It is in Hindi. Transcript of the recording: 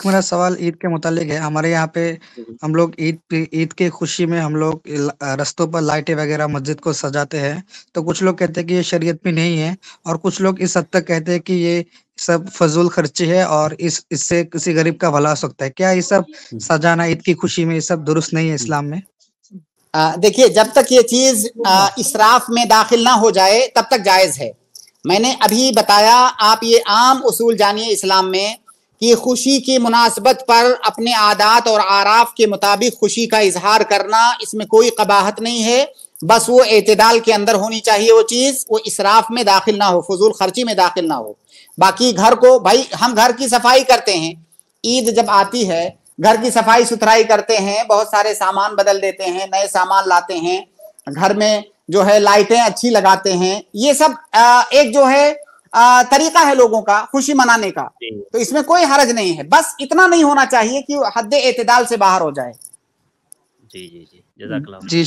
एक मेरा सवाल ईद के मुतालिक है। हमारे यहाँ पे हम लोग ईद ईद की खुशी में हम लोग रास्तों पर लाइटें वगैरह मस्जिद को सजाते हैं। तो कुछ लोग कहते हैं कि ये शरीयत में नहीं है और कुछ लोग इस हद तक कहते हैं कि ये सब फ़िज़ूल खर्ची है और इस इससे किसी गरीब का भला हो सकता है। क्या ये सब सजाना ईद की खुशी में ये सब दुरुस्त नहीं है इस्लाम में? देखिए जब तक ये चीज़ इसराफ में दाखिल ना हो जाए तब तक जायज़ है। मैंने अभी बताया आप ये आम उसूल जानिए इस्लाम में कि खुशी की मुनासबत पर अपने आदात और आराफ के मुताबिक खुशी का इजहार करना इसमें कोई कबाहत नहीं है। बस वो एतदाल के अंदर होनी चाहिए वो चीज़, वो इसराफ में दाखिल ना हो, फजूल खर्ची में दाखिल ना हो। बाकी घर को, भाई, हम घर की सफ़ाई करते हैं। ईद जब आती है, घर की सफ़ाई सुथराई करते हैं, बहुत सारे सामान बदल देते हैं, नए सामान लाते हैं, घर में जो है लाइटें अच्छी लगाते हैं। ये सब एक जो है आ, तरीका है लोगों का खुशी मनाने का। तो इसमें कोई हरज नहीं है। बस इतना नहीं होना चाहिए कि हद एतदाल से बाहर हो जाए। जी जी जी। जी